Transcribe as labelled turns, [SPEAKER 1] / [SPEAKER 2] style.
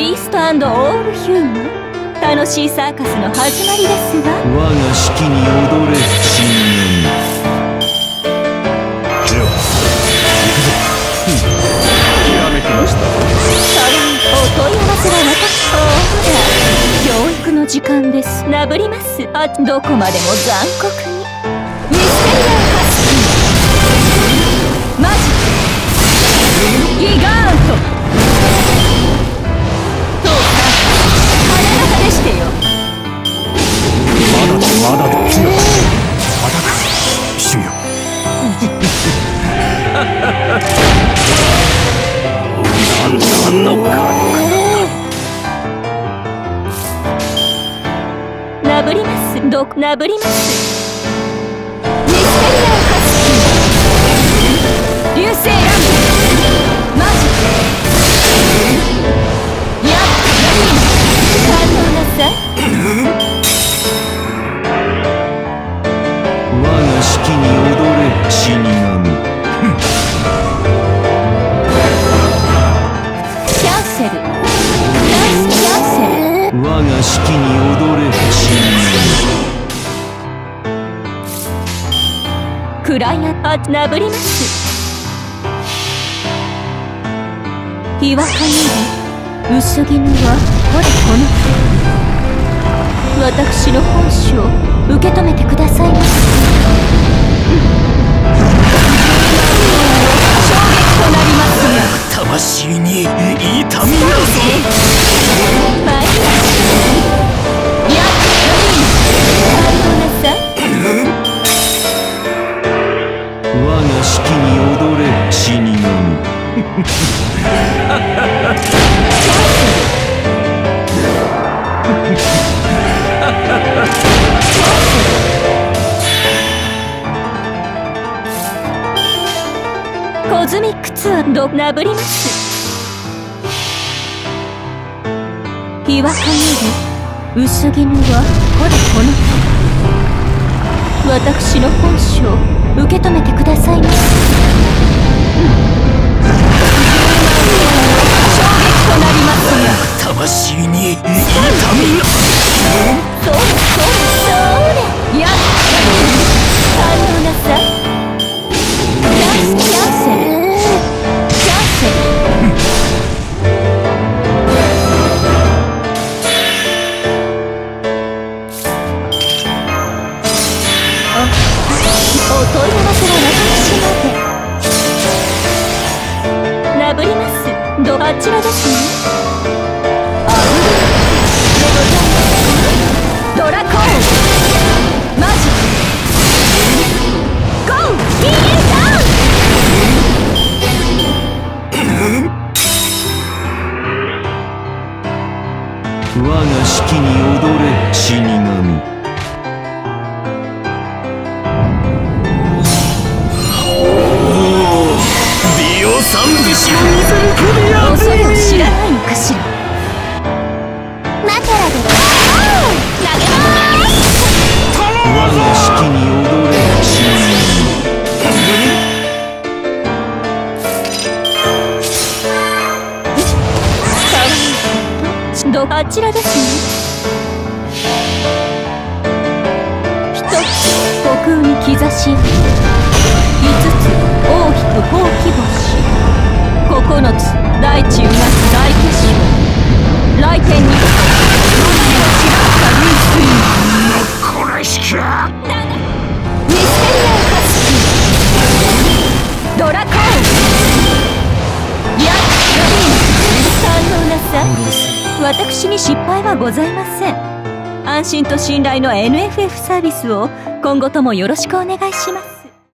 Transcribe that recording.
[SPEAKER 1] ビーストオールヒューマン楽しいサーカスの始まりですわ
[SPEAKER 2] 我が。式に踊れ深淵では行くぞひらめきました
[SPEAKER 1] それお問い合わせは私ほら教育の時間です。なぶります。あどこまでも残酷に。ミステリア
[SPEAKER 2] まだだ。まだだ強くまだか主よなんだあの
[SPEAKER 1] なぶります。どなぶります
[SPEAKER 2] 式に踊れ死
[SPEAKER 1] クライアンあなぶります。岩陰で薄絹はほらこの。私の本性を受け止めてくださいませ衝撃となりますが
[SPEAKER 2] 魂に痛みな
[SPEAKER 1] 参
[SPEAKER 2] 我が式に踊れ死神
[SPEAKER 1] コズミックツアーどなぶります岩陰で薄絹はほらこの。私の本性受け止めてくださいませ衝私までなぶりますどあちらですねあぶるでございますドラコーンマジゴーヒールダウン
[SPEAKER 2] 我が式に踊れ死神。ディオ三武士の見せる。や
[SPEAKER 1] 恐れを知らないのかしらマカラで投げます
[SPEAKER 2] 我が式に踊れ死
[SPEAKER 1] どあち？らですね一つ虚空に兆し五つ大きくほうき星九つ大地うなす大結晶来天に。我の散らった流水
[SPEAKER 2] 神これしか
[SPEAKER 1] ミステリアルハスキードラコーン。やっ反応なさい私に失敗はございません安心と信頼の NFF サービスを今後ともよろしくお願いします。